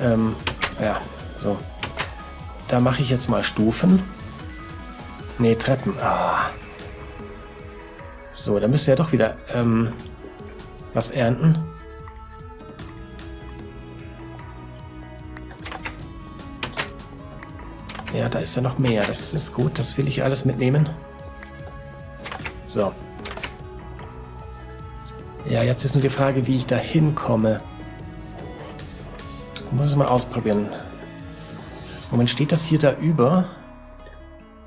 Ähm, ja, so. Da mache ich jetzt mal Stufen. Ne, Treppen. Ah. So, da müssen wir ja doch wieder ähm, was ernten. Ja, da ist ja noch mehr. Das ist gut. Das will ich alles mitnehmen. So. Ja, jetzt ist nur die Frage, wie ich da hinkomme. Ich muss es mal ausprobieren. Moment, steht das hier da über?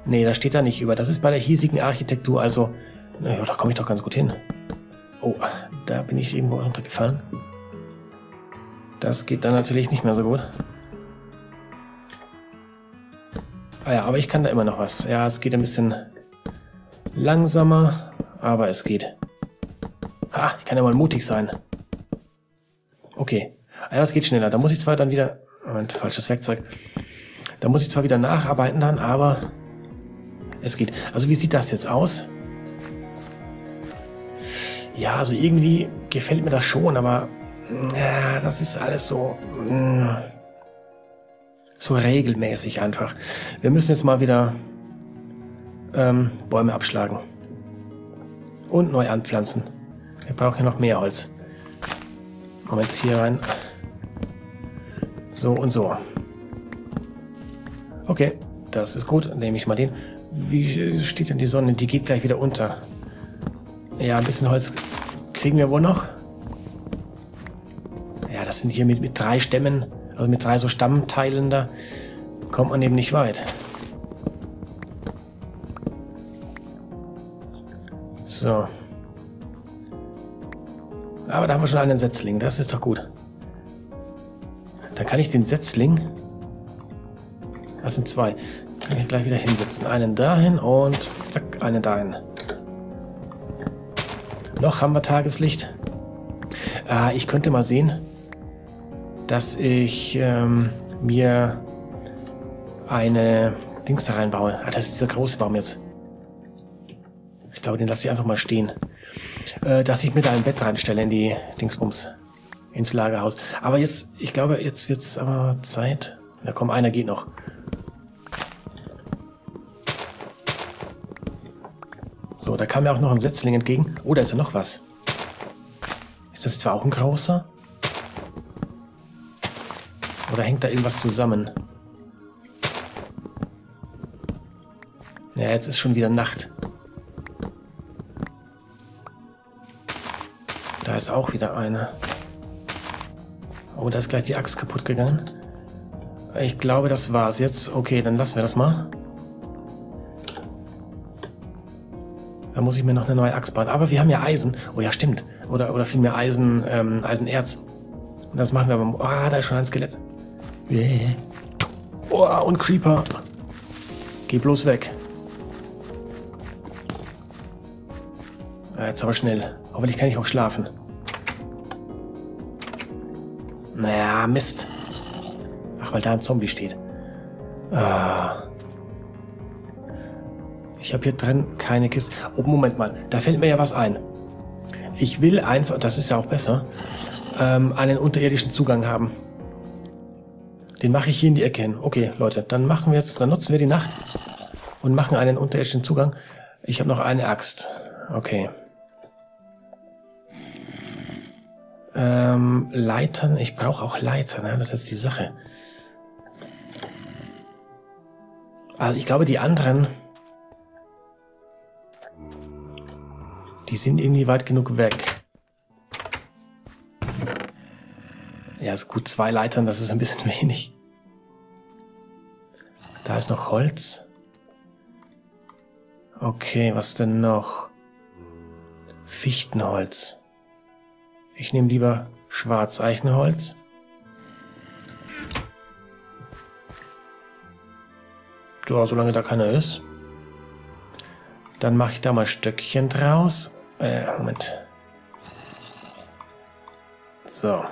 Nee, da steht da nicht über. Das ist bei der hiesigen Architektur, also... Naja, da komme ich doch ganz gut hin. Oh, da bin ich irgendwo runtergefallen. Das geht dann natürlich nicht mehr so gut. Ah ja, aber ich kann da immer noch was. Ja, es geht ein bisschen langsamer, aber es geht. Ah, ich kann ja mal mutig sein. Okay. Ja, das geht schneller. Da muss ich zwar dann wieder... Moment, falsches Werkzeug. Da muss ich zwar wieder nacharbeiten dann, aber es geht. Also wie sieht das jetzt aus? Ja, also irgendwie gefällt mir das schon, aber ja, das ist alles so... Mm, so regelmäßig einfach. Wir müssen jetzt mal wieder ähm, Bäume abschlagen. Und neu anpflanzen. Wir brauchen ja noch mehr Holz. Moment, hier rein. So und so. Okay, das ist gut. Nehme ich mal den. Wie steht denn die Sonne? Die geht gleich wieder unter. Ja, ein bisschen Holz kriegen wir wohl noch. Ja, das sind hier mit, mit drei Stämmen also mit drei so Stammteilen da kommt man eben nicht weit. So. Aber da haben wir schon einen Setzling. Das ist doch gut. Kann ich den Setzling... Das sind zwei. Kann ich gleich wieder hinsetzen. Einen dahin und zack, einen dahin. Noch haben wir Tageslicht. Ah, ich könnte mal sehen, dass ich ähm, mir eine Dings da reinbaue. Ah, das ist dieser große Baum jetzt. Ich glaube, den lasse ich einfach mal stehen. Äh, dass ich mir da ein Bett reinstelle in die Dingsbums. Ins Lagerhaus. Aber jetzt, ich glaube, jetzt wird es aber Zeit. Da komm, einer geht noch. So, da kam mir auch noch ein Setzling entgegen. Oh, da ist ja noch was. Ist das zwar auch ein großer? Oder hängt da irgendwas zusammen? Ja, jetzt ist schon wieder Nacht. Da ist auch wieder eine. Oh, da ist gleich die Axt kaputt gegangen. Ich glaube, das war's jetzt. Okay, dann lassen wir das mal. Da muss ich mir noch eine neue Axt bauen. Aber wir haben ja Eisen. Oh ja, stimmt. Oder, oder vielmehr Eisen, ähm, Eisenerz. Und das machen wir aber... Ah, da ist schon ein Skelett. Yeah. Oh, und Creeper. Geh bloß weg. Ja, jetzt aber schnell. Hoffentlich kann ich auch schlafen. Naja, Mist. Ach, weil da ein Zombie steht. Ah. Ich habe hier drin keine Kiste. Oh, Moment mal. Da fällt mir ja was ein. Ich will einfach, das ist ja auch besser, ähm, einen unterirdischen Zugang haben. Den mache ich hier in die Ecke hin. Okay, Leute, dann machen wir jetzt, dann nutzen wir die Nacht und machen einen unterirdischen Zugang. Ich habe noch eine Axt. Okay. Ähm, Leitern, ich brauche auch Leitern, ne? das ist die Sache. Also ich glaube, die anderen, die sind irgendwie weit genug weg. Ja, ist gut, zwei Leitern, das ist ein bisschen wenig. Da ist noch Holz. Okay, was denn noch? Fichtenholz. Ich nehme lieber Schwarzeichenholz. Ja, solange da keiner ist. Dann mache ich da mal Stöckchen draus. Äh, Moment. So.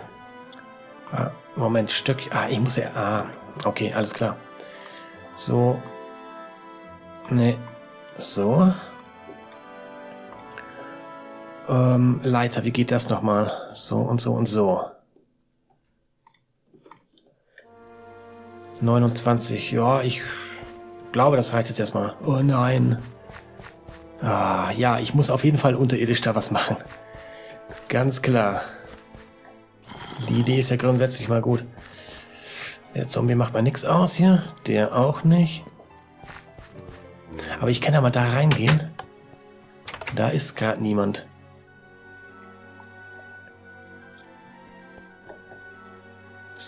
Ah, Moment, Stück. Ah, ich muss ja. Ah, okay, alles klar. So. Ne. So. Ähm, Leiter, wie geht das nochmal? So und so und so. 29. Ja, ich glaube, das reicht jetzt erstmal. Oh nein. Ah, ja, ich muss auf jeden Fall unterirdisch da was machen. Ganz klar. Die Idee ist ja grundsätzlich mal gut. Der Zombie macht mal nichts aus hier. Der auch nicht. Aber ich kann ja mal da reingehen. Da ist gerade niemand.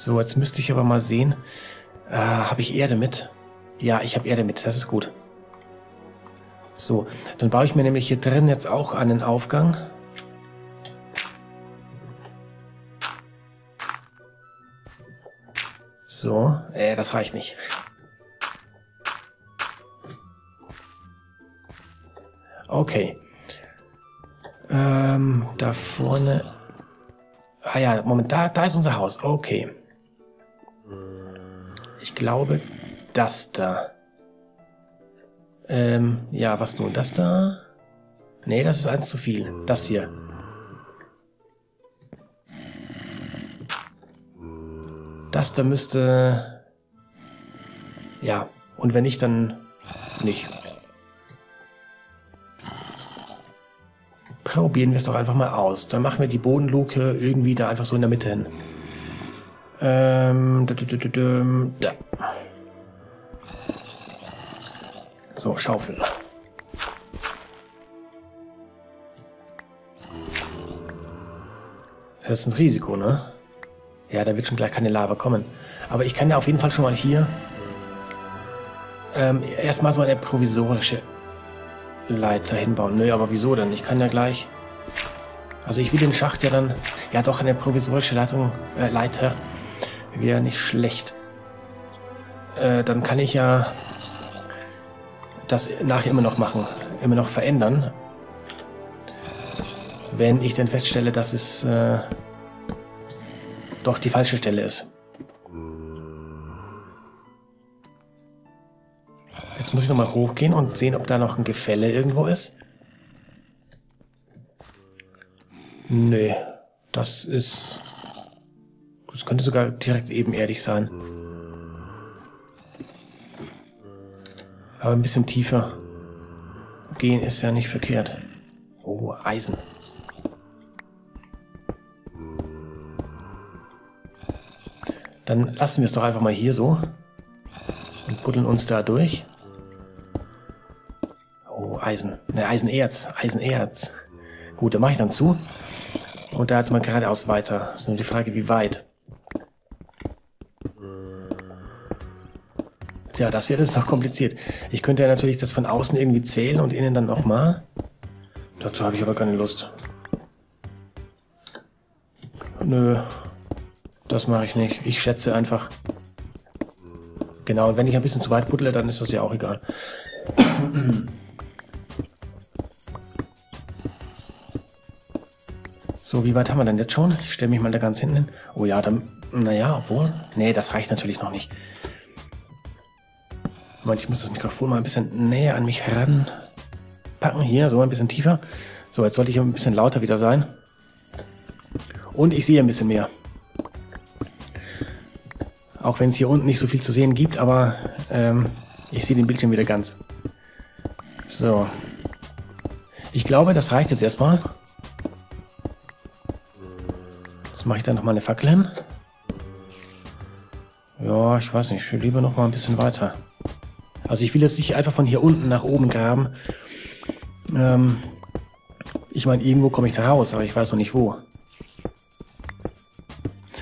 So, jetzt müsste ich aber mal sehen. Äh, habe ich Erde mit? Ja, ich habe Erde mit. Das ist gut. So, dann baue ich mir nämlich hier drin jetzt auch einen Aufgang. So, äh, das reicht nicht. Okay. Ähm, da vorne. Ah ja, Moment, da, da ist unser Haus. Okay. Ich glaube, das da. Ähm, ja, was nun? Das da? Nee, das ist eins zu viel. Das hier. Das da müsste... Ja, und wenn nicht, dann nicht. Probieren wir es doch einfach mal aus. Dann machen wir die Bodenluke irgendwie da einfach so in der Mitte hin. Ähm, da. So, Schaufel. Das ist ein Risiko, ne? Ja, da wird schon gleich keine Lava kommen. Aber ich kann ja auf jeden Fall schon mal hier ähm, erstmal so eine provisorische Leiter hinbauen. Nö, aber wieso denn? Ich kann ja gleich... Also ich will den Schacht ja dann... Ja doch, eine provisorische Leitung, äh, Leiter wäre nicht schlecht. Äh, dann kann ich ja das nachher immer noch machen. Immer noch verändern. Wenn ich dann feststelle, dass es äh, doch die falsche Stelle ist. Jetzt muss ich nochmal hochgehen und sehen, ob da noch ein Gefälle irgendwo ist. Nö, das ist... Das könnte sogar direkt ebenerdig sein. Aber ein bisschen tiefer gehen ist ja nicht verkehrt. Oh, Eisen. Dann lassen wir es doch einfach mal hier so und buddeln uns da durch. Eisen. Ne, Eisenerz. Eisenerz. Gut, dann mache ich dann zu. Und da jetzt mal geradeaus weiter. Das ist nur die Frage, wie weit. Tja, das wird jetzt noch kompliziert. Ich könnte ja natürlich das von außen irgendwie zählen und innen dann nochmal. Dazu habe ich aber keine Lust. Nö, das mache ich nicht. Ich schätze einfach. Genau, wenn ich ein bisschen zu weit buddle, dann ist das ja auch egal. So, wie weit haben wir denn jetzt schon? Ich stelle mich mal da ganz hinten hin. Oh ja, dann, naja, obwohl. Nee, das reicht natürlich noch nicht. Moment, ich muss das Mikrofon mal ein bisschen näher an mich ranpacken. Hier, so ein bisschen tiefer. So, jetzt sollte ich ein bisschen lauter wieder sein. Und ich sehe ein bisschen mehr. Auch wenn es hier unten nicht so viel zu sehen gibt, aber ähm, ich sehe den Bildschirm wieder ganz. So. Ich glaube, das reicht jetzt erstmal. Jetzt mache ich da noch mal eine Fackel hin. Ja, ich weiß nicht, ich will lieber noch mal ein bisschen weiter. Also ich will jetzt nicht einfach von hier unten nach oben graben. Ähm, ich meine, irgendwo komme ich da raus, aber ich weiß noch nicht wo.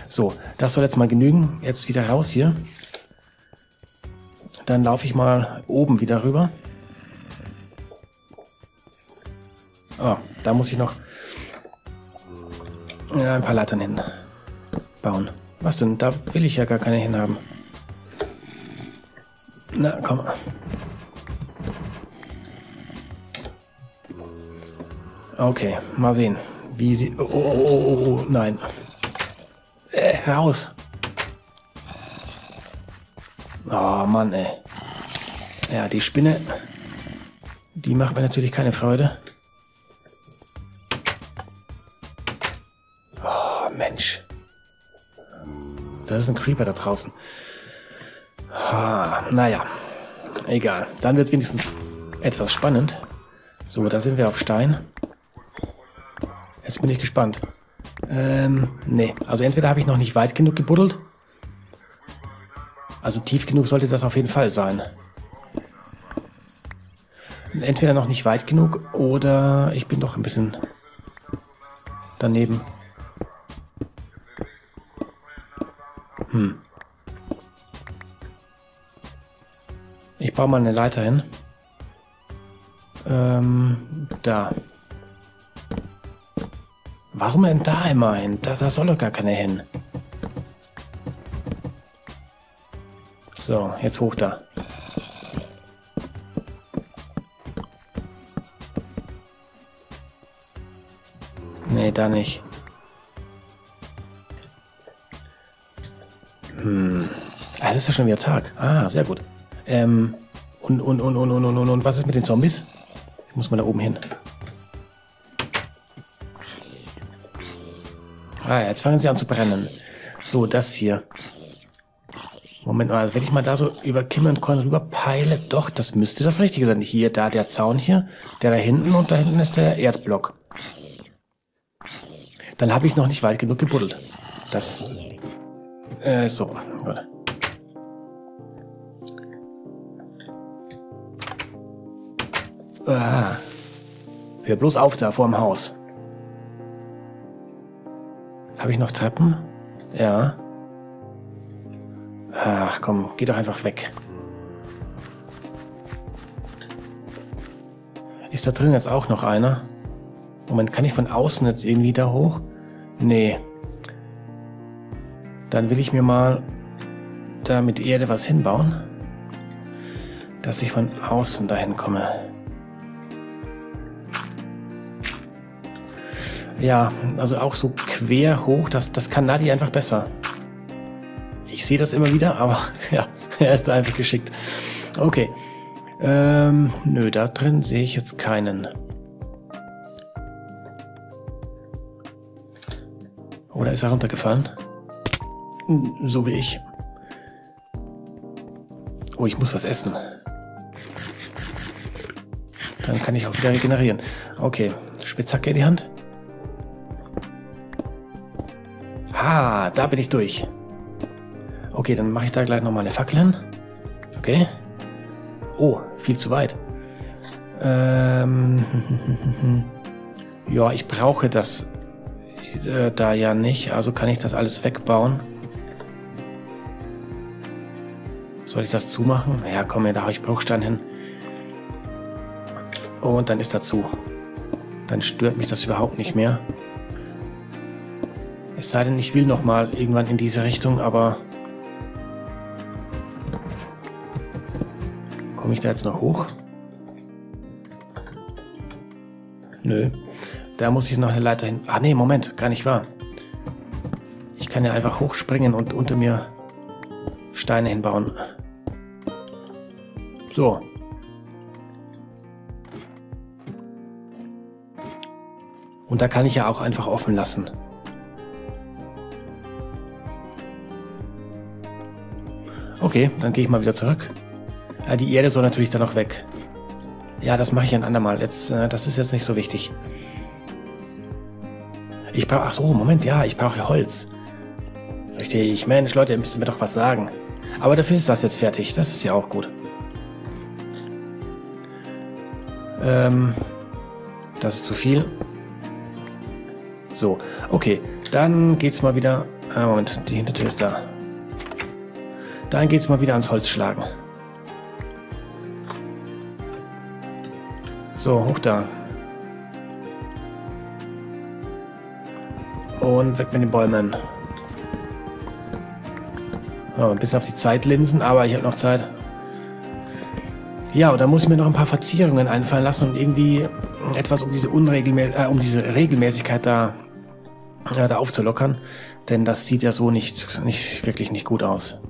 So, das soll jetzt mal genügen. Jetzt wieder raus hier. Dann laufe ich mal oben wieder rüber. Ah, da muss ich noch ja, ein paar Leitern hin. Bauen. Was denn? Da will ich ja gar keine hinhaben. Na, komm. Okay, mal sehen. Wie sie... Oh, oh, oh, oh, oh nein. Äh, raus. Oh, Mann, ey. Ja, die Spinne... Die macht mir natürlich keine Freude. Mensch. Da ist ein Creeper da draußen. Ha, naja, egal. Dann wird es wenigstens etwas spannend. So, da sind wir auf Stein. Jetzt bin ich gespannt. Ähm, nee. Also entweder habe ich noch nicht weit genug gebuddelt. Also tief genug sollte das auf jeden Fall sein. Entweder noch nicht weit genug oder ich bin doch ein bisschen daneben. Baue mal eine Leiter hin. Ähm, da. Warum denn da immer hin? Da, da soll doch gar keiner hin. So, jetzt hoch da. Nee, da nicht. Hm. Ah, es ist ja schon wieder Tag. Ah, sehr gut. Ähm, und, und, und, und, und, und, und, und was ist mit den Zombies? Muss mal da oben hin. Ah, jetzt fangen sie an zu brennen. So, das hier. Moment mal, also wenn ich mal da so über Kim und Korn rüber peile, doch, das müsste das Richtige sein. Hier, da der Zaun hier, der da hinten und da hinten ist der Erdblock. Dann habe ich noch nicht weit genug gebuddelt. Das, äh, so, warte. Ah. Hör bloß auf da vor dem Haus. Habe ich noch Treppen? Ja. Ach komm, geh doch einfach weg. Ist da drin jetzt auch noch einer? Moment, kann ich von außen jetzt irgendwie da hoch? Nee. Dann will ich mir mal da mit Erde was hinbauen, dass ich von außen dahin komme. Ja, also auch so quer hoch, das, das kann Nadi einfach besser. Ich sehe das immer wieder, aber ja, er ist einfach geschickt. Okay. Ähm, nö, da drin sehe ich jetzt keinen. Oder ist er runtergefallen? So wie ich. Oh, ich muss was essen. Dann kann ich auch wieder regenerieren. Okay, Spitzhacke in die Hand. Ah, da bin ich durch. Okay, dann mache ich da gleich eine Fackel hin. Okay. Oh, viel zu weit. Ähm, ja, ich brauche das äh, da ja nicht, also kann ich das alles wegbauen. Soll ich das zumachen? Ja, komm, da habe ich Bruchstein hin. Und dann ist dazu. Dann stört mich das überhaupt nicht mehr. Es sei denn, ich will noch mal irgendwann in diese Richtung, aber... Komme ich da jetzt noch hoch? Nö. Da muss ich noch eine Leiter hin. Ah nee, Moment, gar nicht wahr. Ich kann ja einfach hochspringen und unter mir Steine hinbauen. So. Und da kann ich ja auch einfach offen lassen. Okay, dann gehe ich mal wieder zurück. Ja, die Erde soll natürlich dann noch weg. Ja, das mache ich ein andermal. Jetzt, äh, das ist jetzt nicht so wichtig. Ich brauche... Ach so, Moment, ja, ich brauche Holz. Richtig, Mensch, Leute, ihr müsst mir doch was sagen. Aber dafür ist das jetzt fertig. Das ist ja auch gut. Ähm, das ist zu viel. So, okay. Dann geht's mal wieder... Ah, Moment, die Hintertür ist da. Dann geht's mal wieder ans Holz schlagen. So, hoch da. Und weg mit den Bäumen. Oh, ein bisschen auf die Zeitlinsen, aber ich habe noch Zeit. Ja, und da muss ich mir noch ein paar Verzierungen einfallen lassen und irgendwie etwas, um diese, Unregelmä äh, um diese Regelmäßigkeit da, äh, da aufzulockern. Denn das sieht ja so nicht, nicht wirklich nicht gut aus.